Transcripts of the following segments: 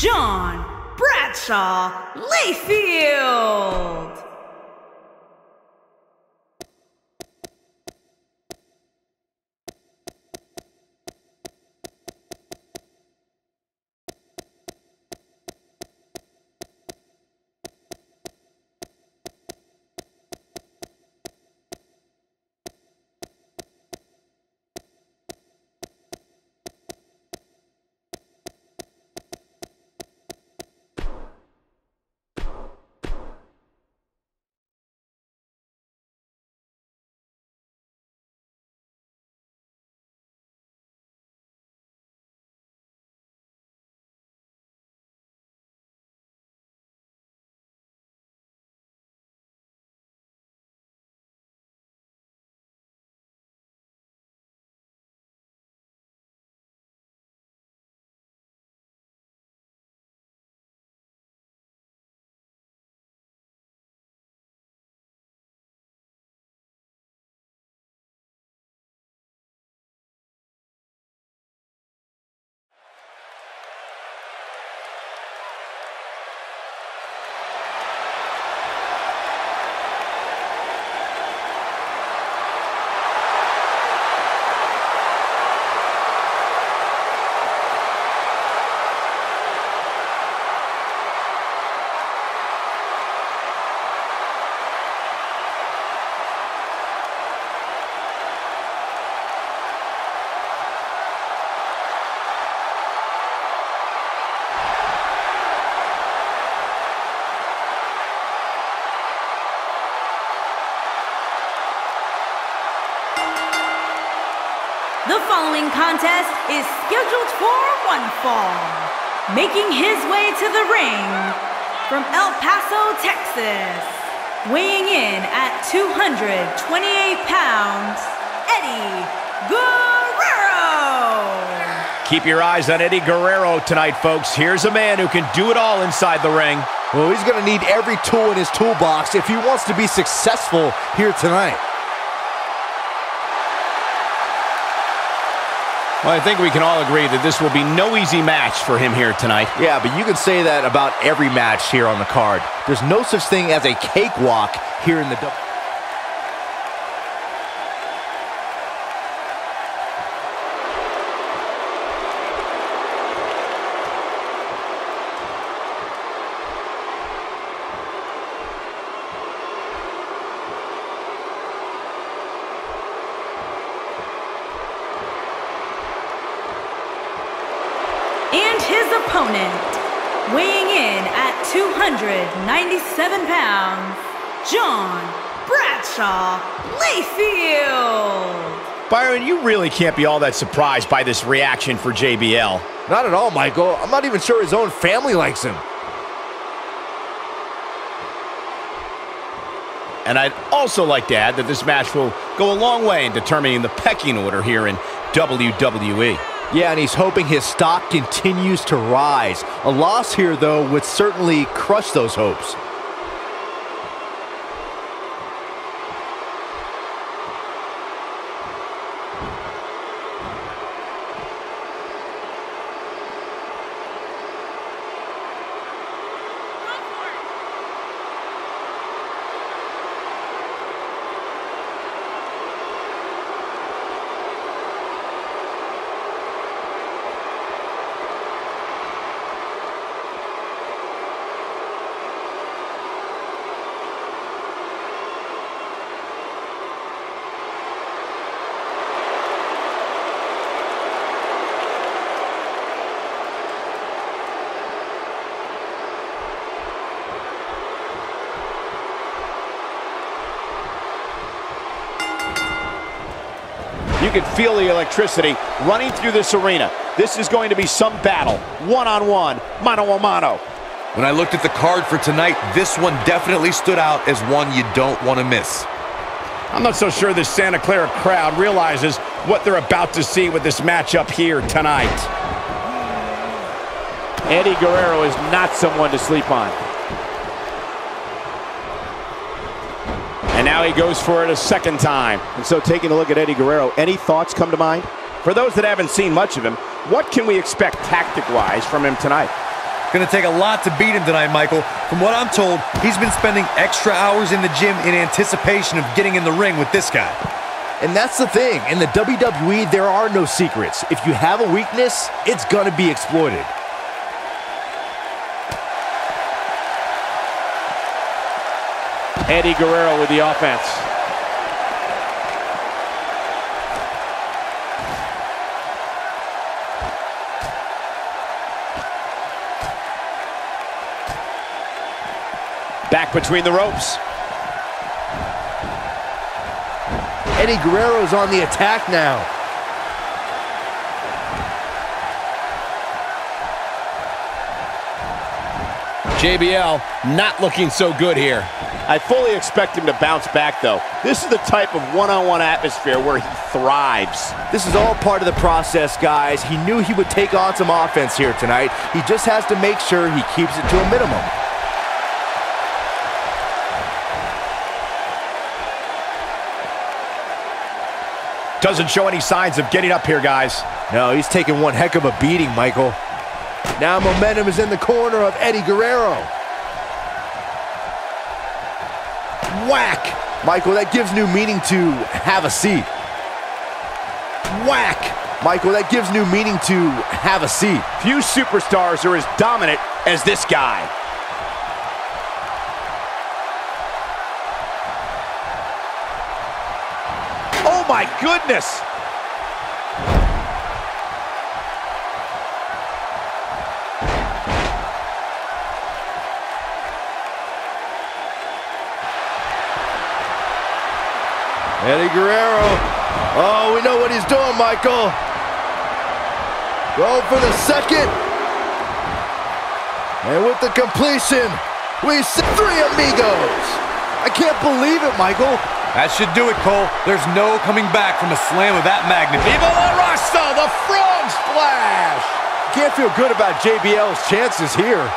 John Bradshaw Layfield. The following contest is scheduled for one fall. Making his way to the ring from El Paso, Texas, weighing in at 228 pounds, Eddie Guerrero. Keep your eyes on Eddie Guerrero tonight, folks. Here's a man who can do it all inside the ring. Well, he's going to need every tool in his toolbox if he wants to be successful here tonight. Well, I think we can all agree that this will be no easy match for him here tonight. Yeah, but you can say that about every match here on the card. There's no such thing as a cakewalk here in the... And his opponent, weighing in at 297 pounds, John Bradshaw Layfield. Byron, you really can't be all that surprised by this reaction for JBL. Not at all, Michael. I'm not even sure his own family likes him. And I'd also like to add that this match will go a long way in determining the pecking order here in WWE. Yeah, and he's hoping his stock continues to rise. A loss here, though, would certainly crush those hopes. You can feel the electricity running through this arena. This is going to be some battle, one-on-one, mano-a-mano. When I looked at the card for tonight, this one definitely stood out as one you don't want to miss. I'm not so sure this Santa Clara crowd realizes what they're about to see with this matchup here tonight. Eddie Guerrero is not someone to sleep on. Now he goes for it a second time. And so taking a look at Eddie Guerrero, any thoughts come to mind? For those that haven't seen much of him, what can we expect tactic-wise from him tonight? Going to take a lot to beat him tonight, Michael. From what I'm told, he's been spending extra hours in the gym in anticipation of getting in the ring with this guy. And that's the thing. In the WWE, there are no secrets. If you have a weakness, it's going to be exploited. Eddie Guerrero with the offense. Back between the ropes. Eddie Guerrero's on the attack now. JBL not looking so good here. I fully expect him to bounce back, though. This is the type of one-on-one -on -one atmosphere where he thrives. This is all part of the process, guys. He knew he would take on some offense here tonight. He just has to make sure he keeps it to a minimum. Doesn't show any signs of getting up here, guys. No, he's taking one heck of a beating, Michael. Now momentum is in the corner of Eddie Guerrero. Whack! Michael, that gives new meaning to have a seat. Whack! Michael, that gives new meaning to have a seat. Few superstars are as dominant as this guy. Oh my goodness! Eddie Guerrero. Oh, we know what he's doing, Michael. Go for the second. And with the completion, we see three amigos. I can't believe it, Michael. That should do it, Cole. There's no coming back from a slam of that magnitude. Viva la Raza, the frog splash! Can't feel good about JBL's chances here.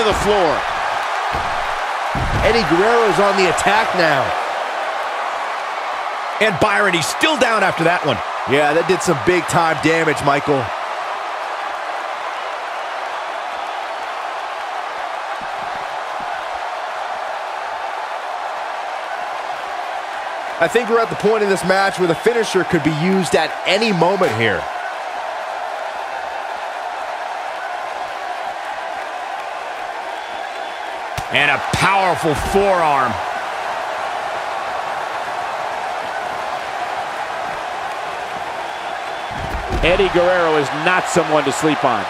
To the floor. Eddie Guerrero's on the attack now. And Byron, he's still down after that one. Yeah, that did some big time damage, Michael. I think we're at the point in this match where the finisher could be used at any moment here. And a powerful forearm. Eddie Guerrero is not someone to sleep on.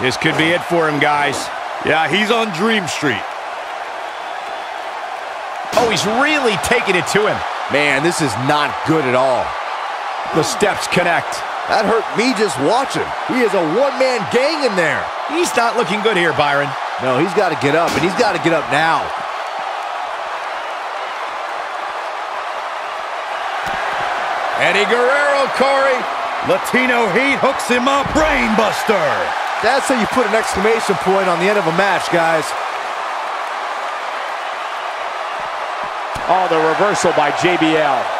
This could be it for him, guys. Yeah, he's on Dream Street. Oh, he's really taking it to him. Man, this is not good at all. The steps connect. That hurt me just watching. He is a one-man gang in there. He's not looking good here, Byron. No, he's got to get up, and he's got to get up now. Eddie Guerrero, Corey. Latino Heat hooks him up. Brainbuster. That's how you put an exclamation point on the end of a match, guys. Oh, the reversal by JBL.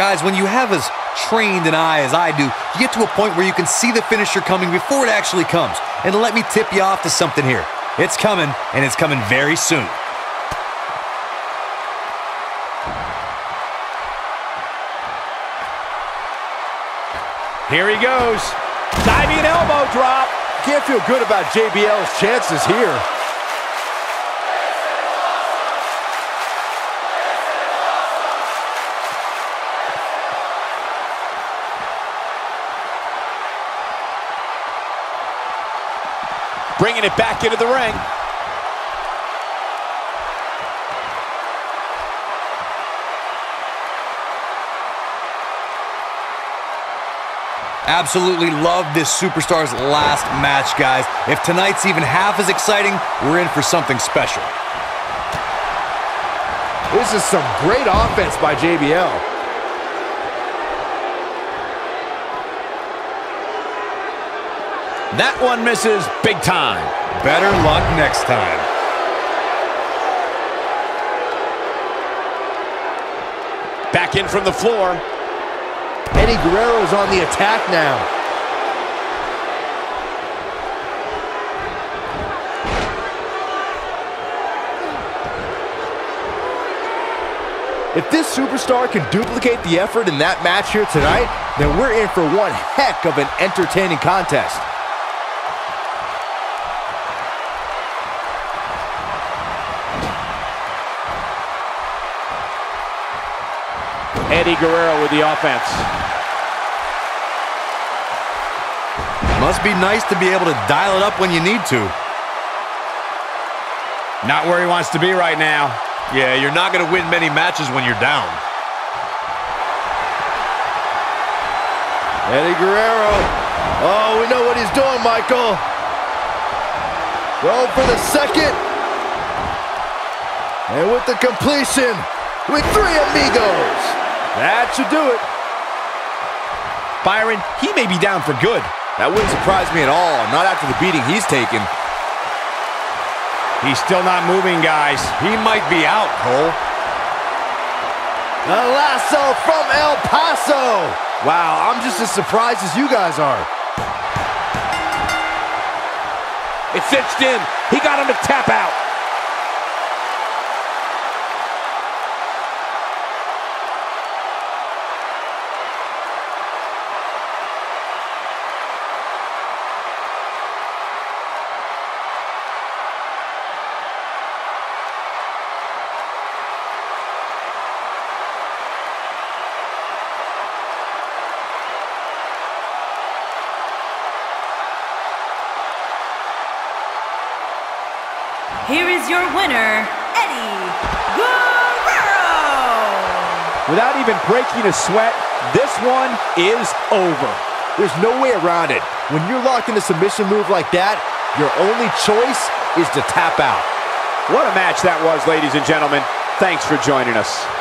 Guys, when you have as trained an eye as I do, you get to a point where you can see the finisher coming before it actually comes. And let me tip you off to something here. It's coming, and it's coming very soon. Here he goes. Diving elbow drop. Can't feel good about JBL's chances here. Bringing it back into the ring. Absolutely love this Superstars last match, guys. If tonight's even half as exciting, we're in for something special. This is some great offense by JBL. That one misses big time. Better luck next time. Back in from the floor. Eddie Guerrero's on the attack now. If this superstar can duplicate the effort in that match here tonight, then we're in for one heck of an entertaining contest. Eddie Guerrero with the offense. Must be nice to be able to dial it up when you need to. Not where he wants to be right now. Yeah, you're not going to win many matches when you're down. Eddie Guerrero. Oh, we know what he's doing, Michael. Go for the second. And with the completion, with three amigos. That should do it. Byron, he may be down for good. That wouldn't surprise me at all, not after the beating he's taken. He's still not moving, guys. He might be out, Cole. The lasso from El Paso. Wow, I'm just as surprised as you guys are. It's cinched in. He got him to tap out. Here is your winner, Eddie Guerrero. Without even breaking a sweat, this one is over. There's no way around it. When you're locked in a submission move like that, your only choice is to tap out. What a match that was, ladies and gentlemen. Thanks for joining us.